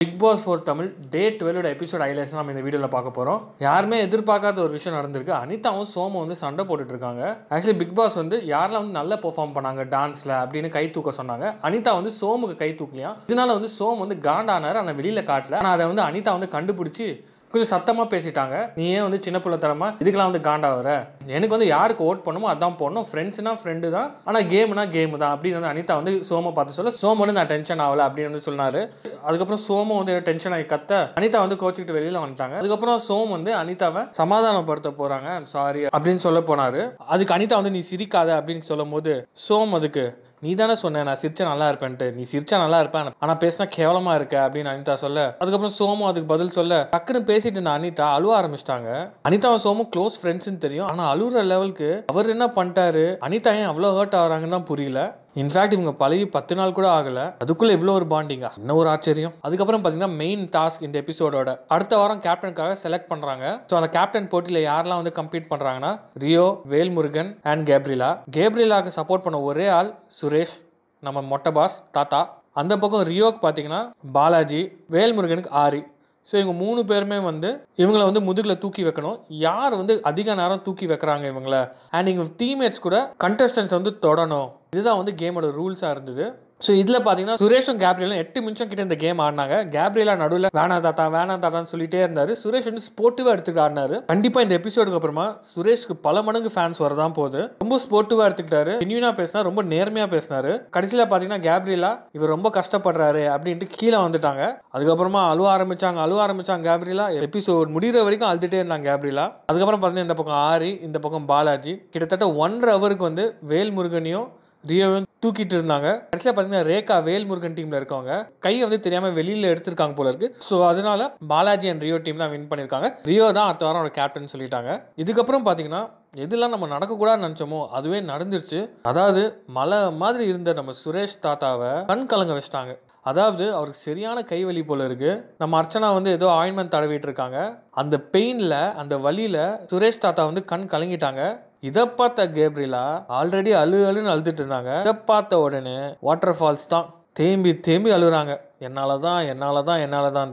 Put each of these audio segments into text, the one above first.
Bigg Boss four Tamil day டுவெலோட episode ஐலேஸ் நம்ம இந்த வீடியோவில் பார்க்க போகிறோம் யாருமே எதிர்பார்க்காத ஒரு விஷயம் நடந்திருக்கு. அனிதாவும் சோமும் வந்து சண்டை போட்டுட்டு இருக்காங்க. ஆக்சுவலி பிக் பாஸ் வந்து யாரெல்லாம் வந்து நல்லா பெர்ஃபார்ம் பண்ணாங்க டான்ஸில் அப்படின்னு கை தூக்க சொன்னாங்க. அனிதா வந்து சோமுக்கு கை தூக்கலையா? இதனால வந்து சோம் வந்து காண்டானார் ஆனால் வெளியில் காட்டல. ஆனால் அதை வந்து அனிதா வந்து கண்டுபிடிச்சி கொஞ்சம் சத்தமாக பேசிட்டாங்க. நீ ஏன் வந்து சின்ன பிள்ளை இதுக்கெல்லாம் வந்து காண்டா வர? எனக்கு வந்து யாருக்கு ஓட் பண்ணுமோ அதான் போடணும் ஃப்ரெண்ட்ஸ்னா ஃப்ரெண்டு தான். ஆனால் கேம்னா கேம் தான். அப்படின்னு வந்து அனிதா வந்து சோம பார்த்து சொல்ல சோம வந்து நான் டென்ஷன் ஆகல அப்படின்னு வந்து சொன்னார். அதுக்கப்புறம் சோம வந்து டென்ஷன் ஆகி கத்த அனிதா வந்து கோச்சிக்கிட்டு வெளியில் வந்துட்டாங்க. அதுக்கப்புறம் சோம் வந்து அனிதாவை சமாதானப்படுத்த போகிறாங்க சாரி அப்படின்னு சொல்ல போனார். அதுக்கு அனிதா வந்து நீ சிரிக்காத அப்படின்னு சொல்லும் போது சோம் அதுக்கு நீ தானே சொன்ன நான் சிரிச்சா நல்லா இருப்பேன்ட்டு. நீ சிரிச்சா நல்லா இருப்பேன் ஆனா பேசினா கேவலமா இருக்க அப்படின்னு அனிதா சொல்ல. அதுக்கப்புறம் சோமு அதுக்கு பதில் சொல்ல டக்குன்னு பேசிட்டு நான் அனிதா அழுவ ஆரம்பிச்சிட்டாங்க. அனிதாவும் சோமும் க்ளோஸ் ஃப்ரெண்ட்ஸ்னு தெரியும். ஆனா அழுகுற லெவலுக்கு அவர் என்ன பண்ணிட்டாரு அனிதா ஏன் அவ்வளோ ஹர்ட் ஆகிறாங்கன்னு தான் புரியல. இன்ஃபேக்ட் இவங்க பழகி பத்து நாள் கூட ஆகல. அதுக்குள்ள இவ்வளோ ஒரு பாண்டிங்கா என்ன ஒரு ஆச்சரியம்? அதுக்கப்புறம் பார்த்தீங்கன்னா மெயின் டாஸ்க் இந்த எபிசோடோட அடுத்த வாரம் கேப்டனுக்காக செலக்ட் பண்றாங்க. ஸோ அந்த கேப்டன் போட்டியில் யாரெல்லாம் வந்து கம்ப்ளீட் பண்றாங்கன்னா ரியோ வேல்முருகன் அண்ட் கேப்ரிலா. கேப்ரிலாக்கு சப்போர்ட் பண்ண ஒரே ஆள் சுரேஷ் நம்ம மொட்டை பாஸ் தாத்தா. அந்த பக்கம் ரியோக்கு பார்த்தீங்கன்னா பாலாஜி வேல்முருகனுக்கு ஆரி. ஸோ இவங்க மூணு பேருமே வந்து இவங்களை வந்து முதுகில் தூக்கி வைக்கணும். யார் வந்து அதிக நேரம் தூக்கி வைக்கிறாங்க இவங்கள? அண்ட் இவங்க டீம்மேட்ஸ் கூட கண்டஸ்டன்ஸ் வந்து தொடணும். இதுதான் வந்து கேமோட ரூல்ஸாக இருந்தது. ஸோ இதில் பார்த்தீங்கன்னா சுரேஷும் கேப்ரியலும் எட்டு நிமிஷம் கிட்ட இந்த கேம் ஆடினாங்க. கேப்ரியலா நடுவில் வேணா தாத்தா வேணா தாத்தான்னு சொல்லிட்டே இருந்தார். சுரேஷ் வந்து ஸ்போர்ட்டிவாக எடுத்துக்கிட்டு ஆடினாரு. கண்டிப்பாக இந்த எபிசோடுக்கு அப்புறமா சுரேஷ்க்கு பல மடங்கு ஃபேன்ஸ் வரதான் போகுது. ரொம்ப ஸ்போர்ட்டிவாக எடுத்துக்கிட்டாரு. ஜென்யூனா பேசினா ரொம்ப நேர்மையாக பேசினாரு. கடைசியில் பார்த்தீங்கன்னா கேப்ரியலா இவர் ரொம்ப கஷ்டப்படுறாரு அப்படின்ட்டு கீழே வந்துட்டாங்க. அதுக்கப்புறமா அழுவ ஆரம்பிச்சாங்க அழுவ ஆரம்பிச்சாங்க கேப்ரியலா. எபிசோட் முடிகிற வரைக்கும் அழுதுகிட்டே இருந்தாங்க கேப்ரியலா. அதுக்கப்புறம் பார்த்தீங்கன்னா இந்த பக்கம் ஆரி இந்த பக்கம் பாலாஜி. கிட்டத்தட்ட ஒன்றரை ஹவருக்கு வந்து வேல்முருகனையும் ரியோவையும் தூக்கிட்டு இருந்தாங்க. கடைசியில் பார்த்தீங்கன்னா ரேகா வேல்முருகன் டீமில் இருக்கவங்க. கையை வந்து தெரியாமல் வெளியில் எடுத்திருக்காங்க போல இருக்கு. ஸோ அதனால பாலாஜி அண்ட் ரியோ டீம் தான் வின் பண்ணியிருக்காங்க ரியோ தான் அடுத்த வாரம் கேப்டன் சொல்லிட்டாங்க. இதுக்கப்புறம் பார்த்தீங்கன்னா எதெல்லாம் நம்ம நடக்கக்கூடாதுன்னு நினச்சோமோ அதுவே நடந்துருச்சு. அதாவது மலை மாதிரி இருந்த நம்ம சுரேஷ் தாத்தாவை கண் கலங்க வச்சிட்டாங்க. அதாவது அவருக்கு சரியான கை வலி போல இருக்கு. நம்ம அர்ச்சனா வந்து ஏதோ ஆயின்மெண்ட் தடவிட்டு இருக்காங்க அந்த பெயினில் அந்த வழியில் சுரேஷ் தாத்தா வந்து கண் கலங்கிட்டாங்க. இதை பார்த்த கேப்ரிலா ஆல்ரெடி அழு அழுன்னு அழுதுட்டு இருந்தாங்க. இதை பார்த்த உடனே வாட்டர் ஃபால்ஸ் தான். தேம்பி தேம்பி அழுகுறாங்க. என்னால தான் என்னால தான் என்னால தான்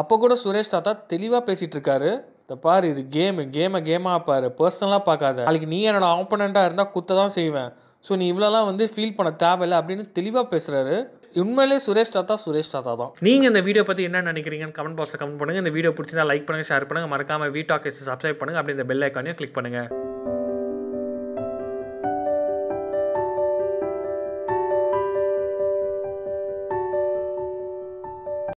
அப்போ கூட சுரேஷ் தாத்தா தெளிவாக பேசிட்டு இருக்காரு. இந்த பாரு இது கேமு கேமை கேமாக பாரு. பர்சனலாக பார்க்காத. நாளைக்கு நீ என்னோட ஆப்போனண்ட்டாக இருந்தால் குத்த தான் செய்வேன். ஸோ நீ இவ்வளோலாம் வந்து ஃபீல் பண்ண தேவையில்லை அப்படின்னு தெளிவாக பேசுகிறாரு உண்மையிலே சுரேஷ் தாத்தா சுரேஷ் தாத்தா தான். நீங்கள் இந்த வீடியோ பற்றி என்ன நினைக்கிறீங்கன்னு கமெண்ட் பாக்ஸில் கமெண்ட் பண்ணுங்கள் இந்த வீடியோ பிடிச்சிருந்தா லைக் பண்ணுங்கள் ஷேர் பண்ணுங்கள் மறக்காமல் வீ டாக் சப்ஸ்கிரைப் பண்ணுங்கள் அப்படி இந்த பெல் ஐக்கானையும் கிளிக் பண்ணுங்கள்